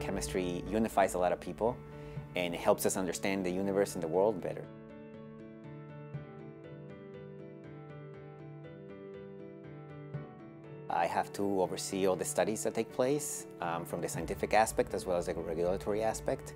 Chemistry unifies a lot of people and it helps us understand the universe and the world better. I have to oversee all the studies that take place um, from the scientific aspect as well as the regulatory aspect.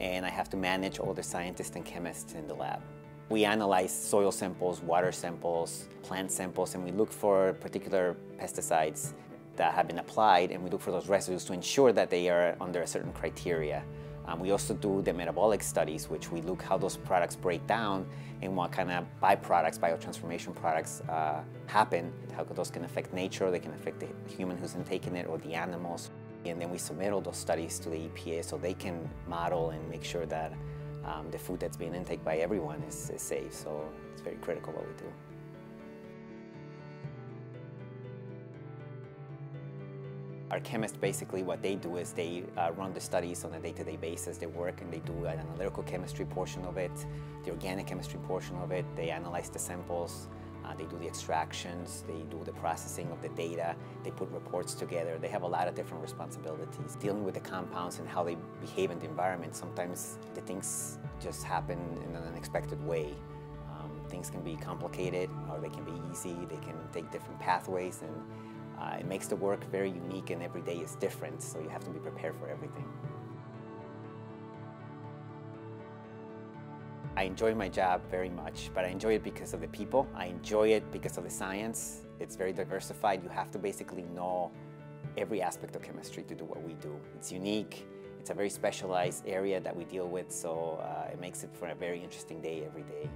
And I have to manage all the scientists and chemists in the lab. We analyze soil samples, water samples, plant samples, and we look for particular pesticides that have been applied, and we look for those residues to ensure that they are under a certain criteria. Um, we also do the metabolic studies, which we look how those products break down and what kind of byproducts, biotransformation products uh, happen, how those can affect nature, they can affect the human who's taking it or the animals. And then we submit all those studies to the EPA so they can model and make sure that um, the food that's being intaken by everyone is, is safe. So it's very critical what we do. Our chemists basically what they do is they uh, run the studies on a day-to-day -day basis. They work and they do an analytical chemistry portion of it, the organic chemistry portion of it. They analyze the samples, uh, they do the extractions, they do the processing of the data, they put reports together. They have a lot of different responsibilities. Dealing with the compounds and how they behave in the environment, sometimes the things just happen in an unexpected way. Um, things can be complicated or they can be easy, they can take different pathways and uh, it makes the work very unique and every day is different, so you have to be prepared for everything. I enjoy my job very much, but I enjoy it because of the people. I enjoy it because of the science. It's very diversified. You have to basically know every aspect of chemistry to do what we do. It's unique. It's a very specialized area that we deal with, so uh, it makes it for a very interesting day every day.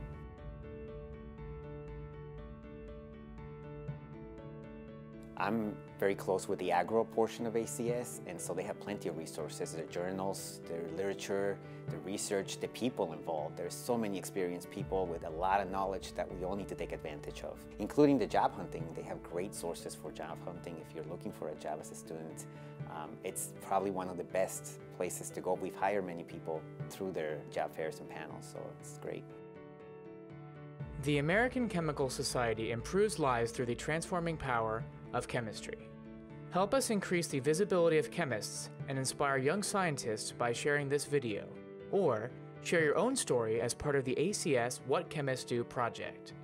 I'm very close with the agro portion of ACS, and so they have plenty of resources, their journals, their literature, the research, the people involved. There's so many experienced people with a lot of knowledge that we all need to take advantage of, including the job hunting. They have great sources for job hunting. If you're looking for a job as a student, um, it's probably one of the best places to go. We've hired many people through their job fairs and panels, so it's great. The American Chemical Society improves lives through the transforming power of chemistry. Help us increase the visibility of chemists and inspire young scientists by sharing this video, or share your own story as part of the ACS What Chemists Do project.